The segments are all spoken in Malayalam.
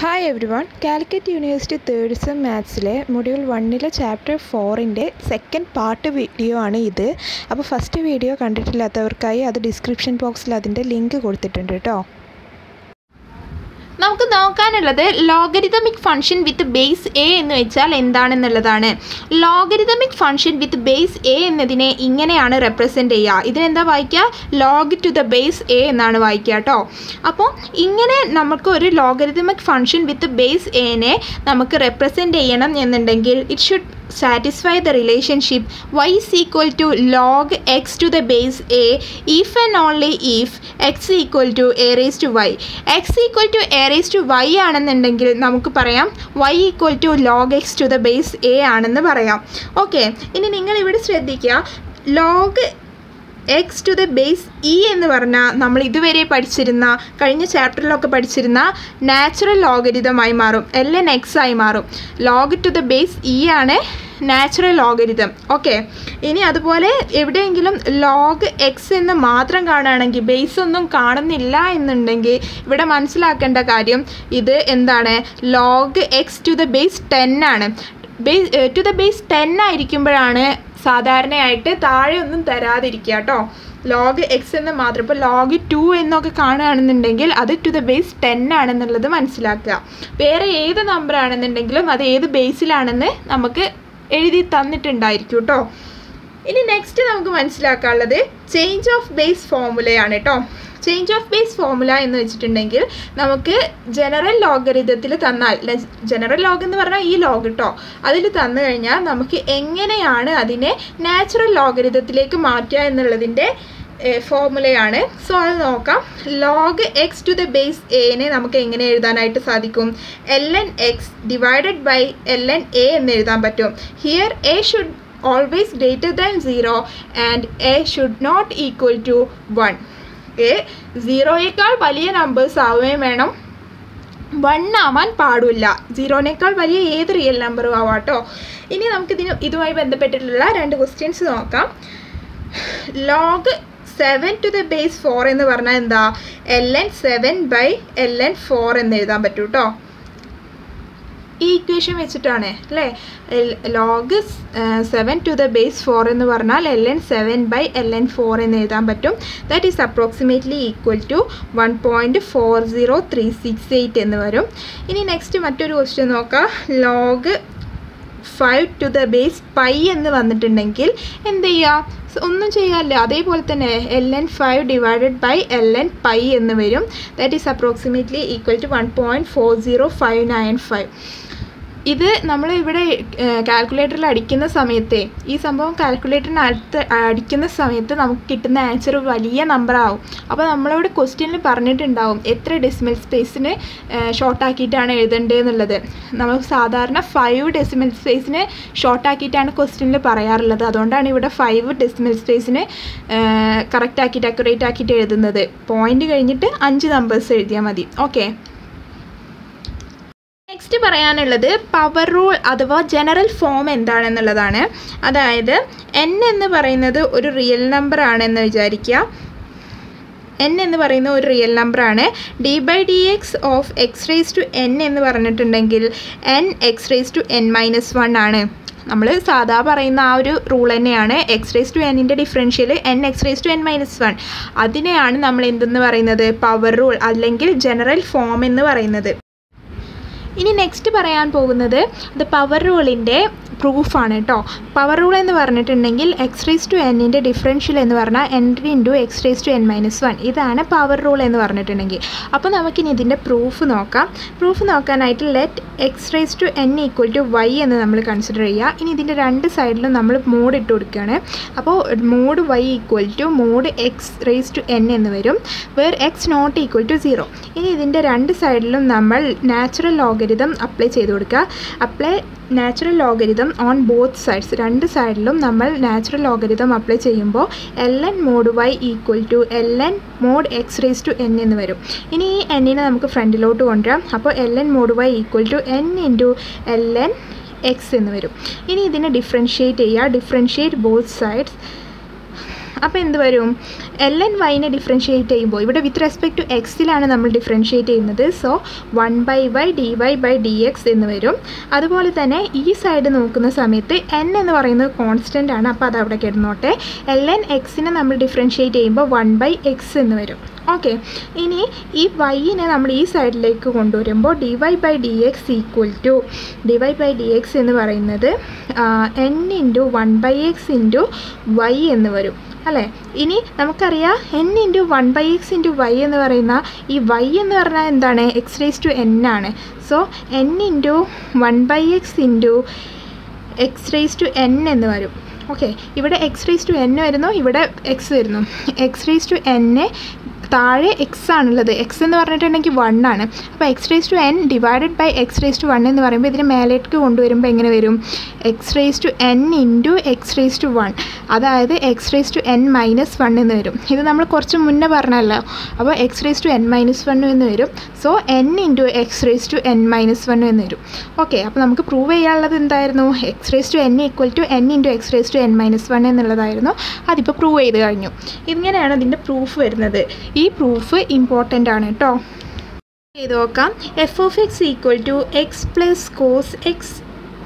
Hi everyone Calicut university third sem മാത്സിലെ module വണ്ണിലെ ചാപ്റ്റർ ഫോറിന്റെ സെക്കൻഡ് പാർട്ട് വീഡിയോ ആണ് ഇത്. അപ്പോൾ ഫസ്റ്റ് വീഡിയോ കണ്ടിട്ടില്ലാത്തവർക്കായി അത് ഡിസ്ക്രിപ്ഷൻ ബോക്സിൽ അതിന്റെ ലിങ്ക് കൊടുത്തിട്ടുണ്ട് കേട്ടോ നമുക്ക് നോക്കാനുള്ളത് logarithmic function with base A എന്ന് വെച്ചാൽ എന്താണെന്നുള്ളതാണ്. Logarithmic function with base A എന്നതിനെ ഇങ്ങനെയാണ് റെപ്രസെന്റ് ചെയ്യുക. ഇതിനെന്താ വായിക്കുക? Log to the base A എന്നാണ് വായിക്കുക കേട്ടോ അപ്പോൾ ഇങ്ങനെ നമുക്ക് ഒരു ലോഗരിതമിക് ഫംഗ്ഷൻ വിത്ത് ബേസ് എനെ നമുക്ക് റെപ്രസെന്റ് ചെയ്യണം എന്നുണ്ടെങ്കിൽ it should satisfy the relationship y is equal to log x to the base a if and only if x equal to a raised to y x equal to a raised to y ആണെന്നുണ്ടെങ്കിൽ നമുക്ക് പറയാം y equal to log x to the base a ആണെന്ന് പറയാം ഓക്കെ ഇനി നിങ്ങൾ ഇവിടെ ശ്രദ്ധിക്കുക log X to the base E എന്ന് പറഞ്ഞാൽ നമ്മൾ ഇതുവരെ പഠിച്ചിരുന്ന കഴിഞ്ഞ ചാപ്റ്ററിലൊക്കെ പഠിച്ചിരുന്ന നാച്ചുറൽ ലോഗരിതമായി മാറും. എൽ എൻ എക്സ് ആയി മാറും. Log to the base E ആണ് നാച്ചുറൽ ലോഗരിതം. ഓക്കെ ഇനി അതുപോലെ എവിടെയെങ്കിലും ലോഗ് എക്സ് എന്ന് മാത്രം കാണുകയാണെങ്കിൽ ബേസ് ഒന്നും കാണുന്നില്ല എന്നുണ്ടെങ്കിൽ ഇവിടെ മനസ്സിലാക്കേണ്ട കാര്യം ഇത് എന്താണ്? Log X to the base ten ആണ്. Base to the base ten ആയിരിക്കുമ്പോഴാണ് സാധാരണയായിട്ട് താഴെ ഒന്നും തരാതിരിക്കുക കേട്ടോ. ലോഗ് എക്സ് എന്ന് മാത്രം. ഇപ്പോൾ ലോഗ് ടു എന്നൊക്കെ കാണുകയാണെന്നുണ്ടെങ്കിൽ അത് ടു ദ ബേസ് ടെൻ ആണെന്നുള്ളത് മനസ്സിലാക്കുക. വേറെ ഏത് നമ്പർ ആണെന്നുണ്ടെങ്കിലും അത് ഏത് ബേസിലാണെന്ന് നമുക്ക് എഴുതി തന്നിട്ടുണ്ടായിരിക്കും കേട്ടോ. ഇനി നെക്സ്റ്റ് നമുക്ക് മനസ്സിലാക്കാനുള്ളത് ചേഞ്ച് ഓഫ് ബേസ് ഫോമുലയാണ് കേട്ടോ. ചേഞ്ച് ഓഫ് ബേസ് ഫോമുല എന്ന് വെച്ചിട്ടുണ്ടെങ്കിൽ നമുക്ക് ജനറൽ ലോഗരിതത്തിൽ തന്നാൽ ജനറൽ ലോഗ് എന്ന് പറഞ്ഞാൽ ഈ ലോഗ് കേട്ടോ അതിൽ തന്നു കഴിഞ്ഞാൽ നമുക്ക് എങ്ങനെയാണ് അതിനെ നാച്ചുറൽ ലോഗരിതത്തിലേക്ക് മാറ്റുക എന്നുള്ളതിന്റെ ഫോർമുലയാണ് സോ അത് നോക്കാം. Log X to the base എനെ നമുക്ക് എങ്ങനെ എഴുതാനായിട്ട് സാധിക്കും? L N X divided by L N A എന്ന് എഴുതാൻ പറ്റും. Here A should always greater than zero and A should not equal to one A സീറോയേക്കാൾ വലിയ നമ്പേഴ്സ് ആവുകയും വേണം. വൺ ആവാൻ പാടില്ല. സീറോനേക്കാൾ വലിയ ഏത് റിയൽ നമ്പറും ആവാം ഇനി നമുക്ക് നമുക്കിതിന് ഇതുമായി ബന്ധപ്പെട്ടിട്ടുള്ള രണ്ട് ക്വസ്റ്റ്യൻസ് നോക്കാം. Log seven to the base four എന്ന് പറഞ്ഞാൽ എന്താ? L N seven by L N four എന്ന് എഴുതാൻ പറ്റൂ കേട്ടോ ഈ ഇക്വേഷൻ വെച്ചിട്ടാണ് അല്ലേ? Log seven to the base four എന്ന് പറഞ്ഞാൽ L N seven by L N four എന്ന് എഴുതാൻ പറ്റും. That is approximately equal to one point four zero three six eight എന്ന് വരും. ഇനി നെക്സ്റ്റ് മറ്റൊരു ക്വസ്റ്റ്യൻ നോക്കാം. Log five to the base pi എന്ന് വന്നിട്ടുണ്ടെങ്കിൽ എന്ത് ചെയ്യുക ഒന്നും ചെയ്യാമല്ലോ അതേപോലെ തന്നെ L N five divided by L N pi എന്ന് വരും. That is approximately equal to one point four zero five nine five ഇത് നമ്മൾ ഇവിടെ കാൽക്കുലേറ്ററിൽ അടിക്കുന്ന സമയത്തെ ഈ സംഭവം കാൽക്കുലേറ്ററിന് അടുത്ത് അടിക്കുന്ന സമയത്ത് നമുക്ക് കിട്ടുന്ന ആൻസർ വലിയ നമ്പർ ആവും. അപ്പോൾ നമ്മളോട് ക്വസ്റ്റ്യനിൽ പറഞ്ഞിട്ടുണ്ടാവും എത്ര ഡെസിമൽ സ്പേസിന് ഷോർട്ടാക്കിയിട്ടാണ് എഴുതേണ്ടതെന്നുള്ളത് നമ്മൾ സാധാരണ ഫൈവ് ഡെസിമൽ സ്പേസിന് ഷോർട്ടാക്കിയിട്ടാണ് ക്വസ്റ്റ്യനിൽ പറയാറുള്ളത്. അതുകൊണ്ടാണ് ഇവിടെ ഫൈവ് ഡെസിമൽ സ്പേസിന് കറക്റ്റ് ആക്കിയിട്ട് അക്യുറേറ്റ് ആക്കിയിട്ട് എഴുതുന്നത്. പോയിന്റ് കഴിഞ്ഞിട്ട് അഞ്ച് നമ്പേഴ്സ് എഴുതിയാൽ മതി. ഓക്കെ പറയാനുള്ളത് പവർ റൂൾ അഥവാ ജനറൽ ഫോം എന്താണെന്നുള്ളതാണ്. അതായത് എൻ എന്ന് പറയുന്നത് ഒരു റിയൽ നമ്പർ ആണെന്ന് വിചാരിക്കുക. എൻ എന്ന് പറയുന്ന ഒരു റിയൽ നമ്പറാണ് D by D X of X raise to N എന്ന് പറഞ്ഞിട്ടുണ്ടെങ്കിൽ N X raise to N minus one ആണ്. നമ്മൾ സാധാ പറയുന്ന ആ ഒരു റൂൾ തന്നെയാണ്. എക്സ് റേസ് ടു എന്നിന്റെ differential N X raise to N minus one അതിനെയാണ് നമ്മൾ എന്തെന്ന് പറയുന്നത്? പവർ റൂൾ അല്ലെങ്കിൽ ജനറൽ ഫോം എന്ന് പറയുന്നത്. ഇനി നെക്സ്റ്റ് പറയാൻ പോകുന്നത് ദ പവർ റൂളിന്റെ പ്രൂഫാണ് കേട്ടോ പവർ റൂൾ എന്ന് പറഞ്ഞിട്ടുണ്ടെങ്കിൽ എക്സ് റേസ് ടു എന്നിന്റെ ഡിഫറൻഷ്യൽ എന്ന് പറഞ്ഞാൽ N into X raise to N minus one ഇതാണ് പവർ റൂൾ എന്ന് പറഞ്ഞിട്ടുണ്ടെങ്കിൽ. അപ്പോൾ നമുക്കിനി ഇതിന്റെ പ്രൂഫ് നോക്കാം. പ്രൂഫ് നോക്കാനായിട്ട് let X raise to N equal to Y എന്ന് നമ്മൾ കൺസിഡർ ചെയ്യുക. ഇനി ഇതിന്റെ രണ്ട് സൈഡിലും നമ്മൾ മോഡ് ഇട്ട് കൊടുക്കുകയാണ്. അപ്പോൾ mod Y equal to mod X raise to N എന്ന് വരും. Where X not equal to zero ഇനി ഇതിന്റെ രണ്ട് സൈഡിലും നമ്മൾ നാച്ചുറൽ ലോഗരിതം അപ്ലൈ ചെയ്ത് കൊടുക്കുക. Apply natural logarithm on both sides രണ്ട് സൈഡിലും നമ്മൾ നാച്ചുറൽ ലോഗരിതം അപ്ലൈ ചെയ്യുമ്പോൾ L N mod Y equal to L N mod X raise to N എന്ന് വരും. ഇനി ഈ എന്നിനെ നമുക്ക് ഫ്രണ്ടിലോട്ട് കൊണ്ടുവരാം. അപ്പോൾ L N mod Y equal to N into L N X എന്ന് വരും. ഇനി ഇതിനെ ഡിഫറൻഷ്യേറ്റ് ചെയ്യുക. ഡിഫറൻഷ്യേറ്റ് ബോത്ത് സൈഡ്സ് അപ്പോൾ എന്ത് വരും? എൽ എൻ വൈനെ ഡിഫറൻഷ്യേറ്റ് ചെയ്യുമ്പോൾ ഇവിടെ വിത്ത് റെസ്പെക്ട് ടു എക്സിലാണ് നമ്മൾ ഡിഫറൻഷ്യേറ്റ് ചെയ്യുന്നത്. So one by Y D Y by D X എന്ന് വരും. അതുപോലെ തന്നെ ഈ സൈഡ് നോക്കുന്ന സമയത്ത് എൻ എന്ന് പറയുന്നത് കോൺസ്റ്റന്റ് ആണ്. അപ്പോൾ അത് അവിടെ കിടന്നോട്ടെ. എൽ എൻ എക്സിനെ നമ്മൾ ഡിഫറൻഷ്യേറ്റ് ചെയ്യുമ്പോൾ വൺ ബൈ എക്സ് എന്ന് വരും. ഓക്കെ ഇനി ഈ വൈനെ നമ്മൾ ഈ സൈഡിലേക്ക് കൊണ്ടുവരുമ്പോൾ D Y by D X equal to D Y by D X എന്ന് പറയുന്നത് N into one by X into Y എന്ന് വരും. അല്ലേ? ഇനി നമുക്കറിയാം N into one by X into Y എന്ന് പറയുന്ന ഈ വൈ എന്ന് പറഞ്ഞാൽ എന്താണ്? എക്സ് റേസ് ടു എൻ ആണ്. So N into one by X into X raise to N എന്ന് വരും. ഓക്കെ ഇവിടെ എക്സ് റേസ് ടു എൻ വരുന്നു ഇവിടെ എക്സ് വരുന്നു. എക്സ് റേസ് ടു എന്നെ താഴെ എക്സ് ആണുള്ളത്. എക്സ് എന്ന് പറഞ്ഞിട്ടുണ്ടെങ്കിൽ വൺ ആണ്. അപ്പോൾ x raise to n divided by x raise to one എന്ന് പറയുമ്പോൾ ഇതിന് മേലേക്ക് കൊണ്ടുവരുമ്പോൾ എങ്ങനെ വരും? X raise to n into x raise to one അതായത് x raise to n minus one എന്ന് വരും. ഇത് നമ്മൾ കുറച്ച് മുന്നേ പറഞ്ഞല്ലോ. അപ്പോൾ x raise to n minus one എന്ന് വരും. So n into x raise to n minus one എന്ന് വരും. ഓക്കെ അപ്പോൾ നമുക്ക് പ്രൂവ് ചെയ്യാനുള്ളത് എന്തായിരുന്നു? X raise to n equal to n into x raise to n minus one എന്നുള്ളതായിരുന്നു. അതിപ്പോൾ പ്രൂവ് ചെയ്ത് കഴിഞ്ഞു. ഇങ്ങനെയാണ് ഇതിന്റെ പ്രൂഫ് വരുന്നത്. പ്രൂഫ് ഇമ്പോർട്ടന്റ് ആണ് കേട്ടോ ചെയ്ത് നോക്കാം. F of x equal to x plus cos x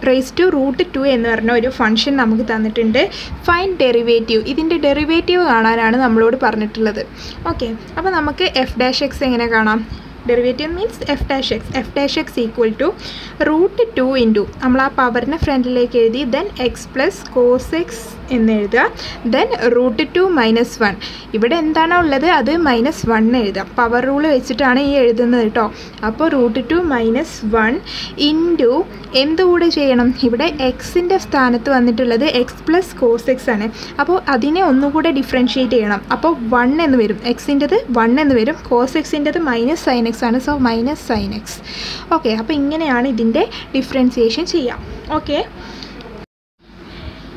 raise to root two എന്ന് പറഞ്ഞ ഒരു ഫംഗ്ഷൻ നമുക്ക് തന്നിട്ടുണ്ട്. ഫൈൻ ഡെറിവേറ്റീവ് ഇതിന്റെ ഡെറിവേറ്റീവ് കാണാനാണ് നമ്മളോട് പറഞ്ഞിട്ടുള്ളത്. ഓക്കെ അപ്പോൾ നമുക്ക് എഫ് ഡാഷ് എക്സ് എങ്ങനെ കാണാം? Derivative means f dash x f dash x equal to root two into നമ്മൾ ആ പവറിനെ ഫ്രണ്ടിലേക്ക് എഴുതി then x plus cos x എന്ന് എഴുതുക. Then root two minus one ഇവിടെ എന്താണോ ഉള്ളത്? അത് മൈനസ് വൺ എഴുതുക പവർ റൂൾ വെച്ചിട്ടാണ് ഈ എഴുതുന്നത് കേട്ടോ. അപ്പോൾ root two minus one into എന്തുകൂടെ ചെയ്യണം? ഇവിടെ എക്സിന്റെ സ്ഥാനത്ത് വന്നിട്ടുള്ളത് എക്സ് പ്ലസ് കോസ് എക്സ് ആണ്. അപ്പോൾ അതിനെ ഒന്നുകൂടെ ഡിഫറൻഷ്യേറ്റ് ചെയ്യണം. അപ്പോൾ വൺ എന്ന് വരും. എക്സിന്റെത് വൺ എന്ന് വരും. കോസ് എക്സിന്റെത് മൈനസ് സൈൻ എക്സ് ആണ്. So minus sine x okay അപ്പോൾ ഇങ്ങനെയാണ് ഇതിന്റെ ഡിഫറൻസിയേഷൻ ചെയ്യാം. ഓക്കെ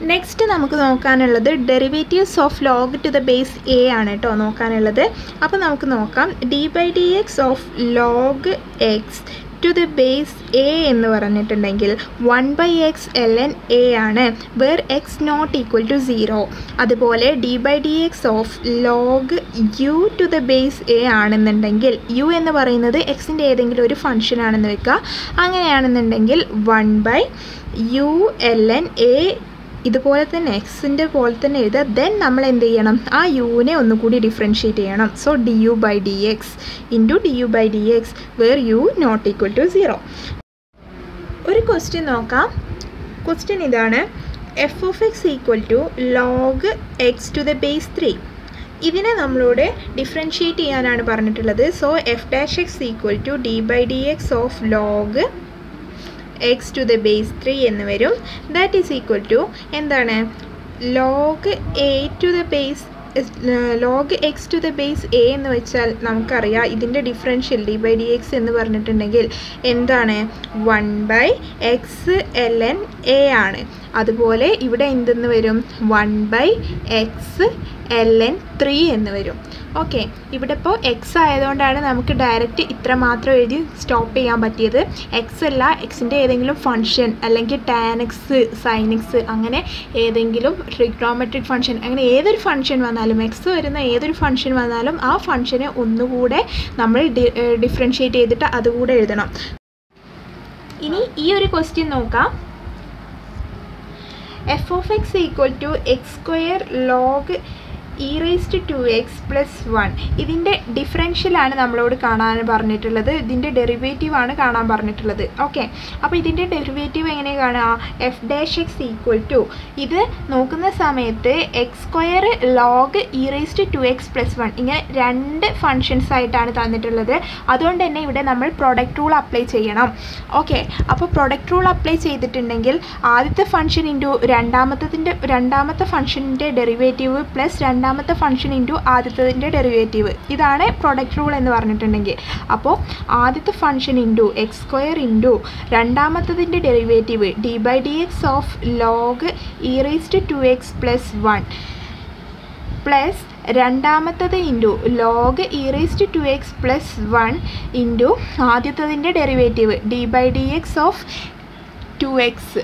നെക്സ്റ്റ് നമുക്ക് നോക്കാനുള്ളത് derivatives of log to the base a ആണ് കേട്ടോ നോക്കാനുള്ളത്. അപ്പോൾ നമുക്ക് നോക്കാം. D by d x of log x to the base a എന്ന് പറഞ്ഞിട്ടുണ്ടെങ്കിൽ one by x l n a ആണ് where x not equal to zero അതുപോലെ d by d x of log u to the base a ആണെന്നുണ്ടെങ്കിൽ യു എന്ന് പറയുന്നത് എക്സിന്റെ ഏതെങ്കിലും ഒരു ഫംഗ്ഷൻ ആണെന്ന് വെക്കുക. അങ്ങനെയാണെന്നുണ്ടെങ്കിൽ one by u l n a ഇതുപോലെ തന്നെ എക്സിന്റെ പോലെ തന്നെ എഴുതുക. ദെൻ നമ്മൾ എന്ത് ചെയ്യണം? ആ യുവിനെ ഒന്നുകൂടി ഡിഫറൻഷ്യേറ്റ് ചെയ്യണം. So d u by d x into d u by d x where u not equal to zero ഒരു ക്വസ്റ്റ്യൻ നോക്കാം. ക്വസ്റ്റ്യൻ ഇതാണ്. F of x equal to log x to the base three ഇതിനെ നമ്മളോട് ഡിഫറൻഷ്യേറ്റ് ചെയ്യാനാണ് പറഞ്ഞിട്ടുള്ളത്. So f dash x equal to d by d x of log x to the base three എന്ന് വരും. ദാറ്റ് ഈസ് ഈക്വൽ ടു എന്താണ്? Log a to the base log x to the base a എന്ന് വെച്ചാൽ നമുക്കറിയാം ഇതിന്റെ differential d by d x എന്ന് പറഞ്ഞിട്ടുണ്ടെങ്കിൽ എന്താണ്? One by x l n a ആണ്. അതുപോലെ ഇവിടെ എന്തെന്ന് വരും? One by x l n three എന്ന് വരും. ഓക്കെ ഇവിടെ ഇപ്പോൾ എക്സ് ആയതുകൊണ്ടാണ് നമുക്ക് ഡയറക്റ്റ് ഇത്ര മാത്രം എഴുതി സ്റ്റോപ്പ് ചെയ്യാൻ പറ്റിയത്. എക്സ് അല്ല എക്സിന്റെ ഏതെങ്കിലും ഫംഗ്ഷൻ അല്ലെങ്കിൽ സൈൻ എക്സ് അങ്ങനെ ഏതെങ്കിലും ട്രിഗ്നോമെട്രിക് ഫംഗ്ഷൻ അങ്ങനെ ഏതൊരു ഫംഗ്ഷൻ വന്നാലും എക്സ് വരുന്ന ഏതൊരു ഫംഗ്ഷൻ വന്നാലും ആ ഫംഗ്ഷനെ ഒന്നുകൂടെ നമ്മൾ ഡിഫറൻഷ്യേറ്റ് ചെയ്തിട്ട് അതുകൂടെ എഴുതണം. ഇനി ഈ ഒരു ക്വസ്റ്റ്യൻ നോക്കാം. F of x equal to x square log e raised to x plus one ഇതിന്റെ ഡിഫറൻഷ്യലാണ് നമ്മളോട് കാണാൻ പറഞ്ഞിട്ടുള്ളത്. ഇതിന്റെ ഡെറിവേറ്റീവാണ് കാണാൻ പറഞ്ഞിട്ടുള്ളത്. ഓക്കെ അപ്പോൾ ഇതിന്റെ ഡെറിവേറ്റീവ് എങ്ങനെ കാണുക? F dash x equal to ഇത് നോക്കുന്ന സമയത്ത് x square log e raised to x plus one ഇങ്ങനെ രണ്ട് ഫങ്ഷൻസ് ആയിട്ടാണ് തന്നിട്ടുള്ളത്. അതുകൊണ്ട് തന്നെ ഇവിടെ നമ്മൾ പ്രൊഡക്റ്റ് റൂൾ അപ്ലൈ ചെയ്യണം. ഓക്കെ അപ്പോൾ പ്രൊഡക്റ്റ് റൂൾ അപ്ലൈ ചെയ്തിട്ടുണ്ടെങ്കിൽ ആദ്യത്തെ ഫങ്ഷൻ ഇന്റു രണ്ടാമത്തതിന്റെ രണ്ടാമത്തെ ഫങ്ഷന്റെ ഡെറിവേറ്റീവ് പ്ലസ് രണ്ടാമത്തെ ഫംഗ്ഷൻ ഇന്റു ആദ്യത്തതിന്റെ ഡെറിവേറ്റീവ് ഇതാണ് പ്രൊഡക്റ്റ് റൂൾ എന്ന് പറഞ്ഞിട്ടുണ്ടെങ്കിൽ. അപ്പോൾ ആദ്യത്തെ function into x square into രണ്ടാമത്തതിന്റെ derivative d by d x of log e raised to x plus one plus രണ്ടാമത്തത് into log e raised to x plus one into ആദ്യത്തതിന്റെ derivative d by d x of two x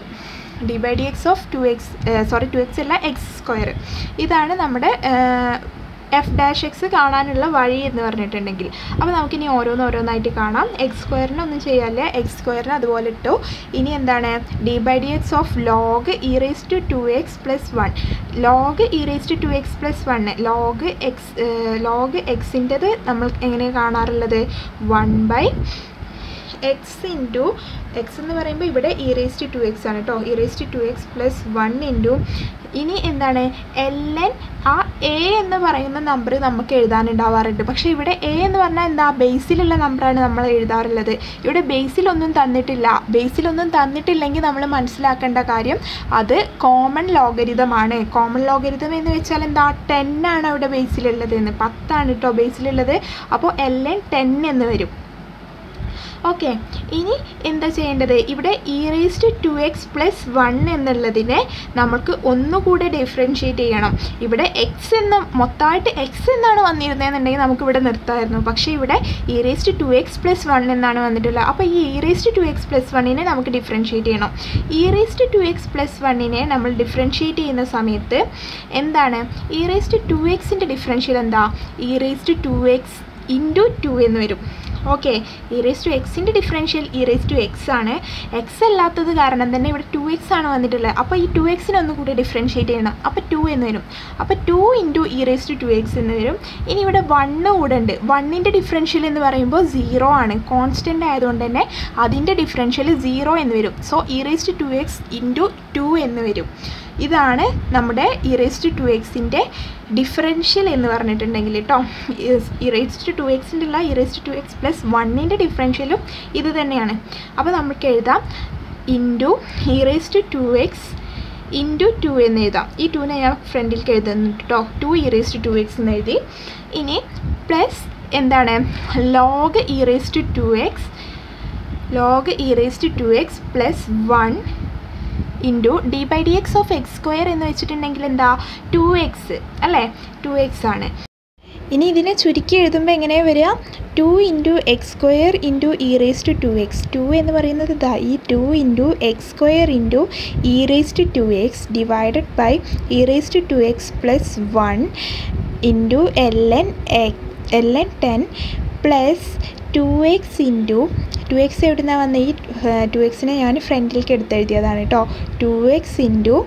d by d x of two x sorry two x അല്ല എക്സ് സ്ക്വയർ ഇതാണ് നമ്മുടെ എഫ് ഡാഷ് എക്സ് കാണാനുള്ള വഴി എന്ന് പറഞ്ഞിട്ടുണ്ടെങ്കിൽ. അപ്പോൾ നമുക്കിനി ഓരോന്നോരോന്നായിട്ട് കാണാം. എക്സ് സ്ക്വയറിന് ഒന്നും ചെയ്യാനില്ല. എക്സ് സ്ക്വയറിന് അതുപോലെ ഇട്ടു. ഇനി എന്താണ്? D by d x of log e raise to two x plus one log e raise to two x plus one log x log എക്സിന്റെത് നമ്മൾ എങ്ങനെയാണ് കാണാറുള്ളത്? One by x into x എന്ന് പറയുമ്പോൾ ഇവിടെ ഇ റേസ് ടു എക്സ് ആണ് കേട്ടോ e raise to two x plus one into ഇനി എന്താണ്? എൽ എൻ ആ എ എന്ന് പറയുന്ന നമ്പർ നമുക്ക് എഴുതാനുണ്ടാവാറുണ്ട്. പക്ഷേ ഇവിടെ എ എന്ന് പറഞ്ഞാൽ എന്താ? ബേസിലുള്ള നമ്പറാണ് നമ്മൾ എഴുതാറുള്ളത്. ഇവിടെ ബേസിലൊന്നും തന്നിട്ടില്ല. ബേസിലൊന്നും തന്നിട്ടില്ലെങ്കിൽ നമ്മൾ മനസ്സിലാക്കേണ്ട കാര്യം അത് കോമൺ ലോഗരിതമാണ് കോമൺ ലോഗരിതം എന്ന് വെച്ചാൽ എന്താ? ടെൻ ആണ് അവിടെ ബേസിലുള്ളത് എന്ന്. പത്താണ് കേട്ടോ ബേസിലുള്ളത് അപ്പോൾ എൽ എൻ ടെൻ എന്ന് വരും. ഓക്കെ. ഇനി എന്താ ചെയ്യേണ്ടത്? ഇവിടെ E raised to x plus one എന്നുള്ളതിനെ നമുക്ക് ഒന്നുകൂടെ ഡിഫറൻഷ്യേറ്റ് ചെയ്യണം. ഇവിടെ എക്സ് എന്ന് മൊത്തമായിട്ട് എക്സ് എന്നാണ് വന്നിരുന്നതെന്നുണ്ടെങ്കിൽ നമുക്കിവിടെ നിർത്താമായിരുന്നു. പക്ഷേ ഇവിടെ E raised to x plus one എന്നാണ് വന്നിട്ടുള്ളത്. അപ്പോൾ ഈ E raised to x plus വണ്ണിനെ നമുക്ക് ഡിഫറൻഷ്യേറ്റ് ചെയ്യണം. E raised to x plus വണ്ണിനെ നമ്മൾ ഡിഫറൻഷ്യേറ്റ് ചെയ്യുന്ന സമയത്ത് എന്താണ്? ഇ റേസ്റ്റ് ടു എക്സിന്റെ ഡിഫറൻഷ്യൽ എന്താ? E raised to x into two എന്ന് വരും. ഓക്കെ ഇ റേസ് ടു എക്സിന്റെ differential e raise to x ആണ്. എക്സ് അല്ലാത്തത് കാരണം തന്നെ ഇവിടെ ടു എക്സ് ആണ് വന്നിട്ടുള്ളത്. അപ്പോൾ ഈ ടു എക്സിനെ ഒന്നും കൂടി ഡിഫറൻഷ്യേറ്റ് ചെയ്യണം. അപ്പോൾ ടു എന്ന് വരും. അപ്പോൾ two into e raise to two x എന്ന് വരും. ഇനി ഇവിടെ വണ്ണ് കൂടെ ഉണ്ട്. വണ്ണിന്റെ ഡിഫറൻഷ്യൽ എന്ന് പറയുമ്പോൾ സീറോ ആണ്. കോൺസ്റ്റന്റ് ആയതുകൊണ്ട് തന്നെ അതിന്റെ ഡിഫറൻഷ്യൽ സീറോ എന്ന് വരും. So e raise to two x into two എന്ന് വരും. ഇതാണ് നമ്മുടെ ഇറേസ്റ്റ് ടു എക്സിന്റെ ഡിഫറൻഷ്യൽ എന്ന് പറഞ്ഞിട്ടുണ്ടെങ്കിൽ കേട്ടോ ഇറേസ്റ്റ് ടു എക്സിന്റെ ഉള്ള ഇറേസ്റ്റ് ടു എക്സ് പ്ലസ് വണ്ണിന്റെ ഡിഫറൻഷ്യലും ഇത് തന്നെയാണ്. അപ്പോൾ നമുക്ക് എഴുതാം. Into e raised to x into two എന്ന് എഴുതാം. ഈ ടുവിനെ ഞാൻ ഫ്രണ്ടിലേക്ക് എഴുതുന്നു കേട്ടോ ടു ഇറേസ്റ്റ് ടു എക്സ് എന്ന് എഴുതി. ഇനി പ്ലസ് എന്താണ്? Log e raised to x log e raised to x plus one into d by d x of x square എന്ന് വെച്ചിട്ടുണ്ടെങ്കിൽ എന്താ? ടു എക്സ് അല്ലേ? ടു എക്സ് ആണ്. ഇനി ഇതിനെ ചുരുക്കി എഴുതുമ്പോൾ എങ്ങനെയാണ് വരിക? Two into x square into e raise to two x two എന്ന് പറയുന്നത് ഇതാ ഈ two into x square into e raise to two x divided by e raise to two x plus one into l n l n ten plus two x into two x എവിടെ നിന്നാണ് വന്നത് ഈ ടു എക്സിനെ ഞാൻ ഫ്രണ്ടിലേക്ക് എടുത്തെഴുതിയതാണ് കേട്ടോ. Two x into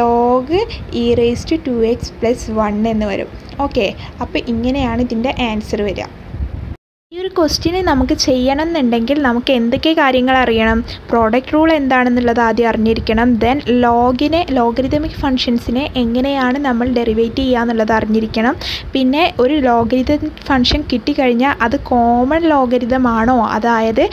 log e raise to two x plus one എന്ന് വരും. ഓക്കെ അപ്പോൾ ഇങ്ങനെയാണ് ഇതിന്റെ ആൻസർ വരിക. ഈ ഒരു ക്വസ്റ്റ്യന് നമുക്ക് ചെയ്യണം എന്നുണ്ടെങ്കിൽ നമുക്ക് എന്തൊക്കെ കാര്യങ്ങൾ അറിയണം? പ്രോഡക്റ്റ് റൂൾ എന്താണെന്നുള്ളത് ആദ്യം അറിഞ്ഞിരിക്കണം. ദെൻ ലോഗിനെ ലോഗരിതമിക് ഫങ്ഷൻസിനെ എങ്ങനെയാണ് നമ്മൾ ഡെറിവേറ്റ് ചെയ്യുക എന്നുള്ളത് അറിഞ്ഞിരിക്കണം. പിന്നെ ഒരു ലോഗരിതമിക് ഫങ്ഷൻ കിട്ടിക്കഴിഞ്ഞാൽ അത് കോമൺ ലോഗരിതമാണോ അതായത്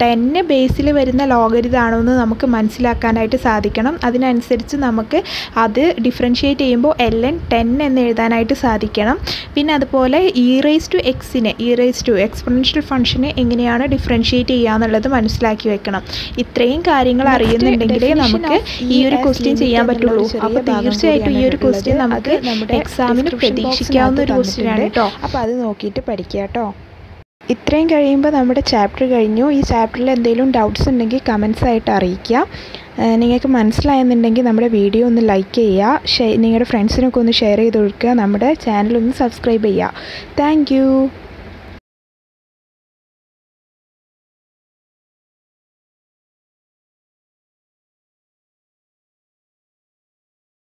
ടെന്ന് ബേസിൽ വരുന്ന ലോഗരിതാണോ എന്ന് നമുക്ക് മനസ്സിലാക്കാനായിട്ട് സാധിക്കണം. അതിനനുസരിച്ച് നമുക്ക് അത് ഡിഫറൻഷ്യേറ്റ് ചെയ്യുമ്പോൾ എൽ എൻ ടെൻ എന്ന് എഴുതാനായിട്ട് സാധിക്കണം. പിന്നെ അതുപോലെ ഇ റേസ് ടു എക്സിനെ ഇ റേസ് ടു എക്സ്പൊണൻഷ്യൽ ഫംഗ്ഷനെ എങ്ങനെയാണ് ഡിഫറൻഷ്യേറ്റ് ചെയ്യുക എന്നുള്ളത് മനസ്സിലാക്കി വെക്കണം. ഇത്രയും കാര്യങ്ങൾ അറിയുന്നുണ്ടെങ്കിലേ നമുക്ക് ഈ ഒരു ക്വസ്റ്റ്യൻ ചെയ്യാൻ പറ്റുള്ളൂ. അപ്പോൾ തീർച്ചയായിട്ടും ഈ ഒരു ക്വസ്റ്റ്യൻ നമുക്ക് എക്സാമിന് പ്രതീക്ഷിക്കാവുന്ന ഒരു ക്വസ്റ്റ്യൻ ആണ് കേട്ടോ അപ്പോൾ അത് നോക്കിയിട്ട് പഠിക്കുക കേട്ടോ ഇത്രയും കഴിയുമ്പോൾ നമ്മുടെ ചാപ്റ്റർ കഴിഞ്ഞു. ഈ ചാപ്റ്ററിൽ എന്തെങ്കിലും ഡൗട്ട്സ് ഉണ്ടെങ്കിൽ കമൻസ് ആയിട്ട് അറിയിക്കുക. നിങ്ങൾക്ക് മനസ്സിലായെന്നുണ്ടെങ്കിൽ നമ്മുടെ വീഡിയോ ഒന്ന് ലൈക്ക് ചെയ്യുക. നിങ്ങളുടെ ഫ്രണ്ട്സിനൊക്കെ ഒന്ന് ഷെയർ ചെയ്ത് കൊടുക്കുക. നമ്മുടെ ചാനൽ ഒന്ന് സബ്സ്ക്രൈബ് ചെയ്യുക. താങ്ക്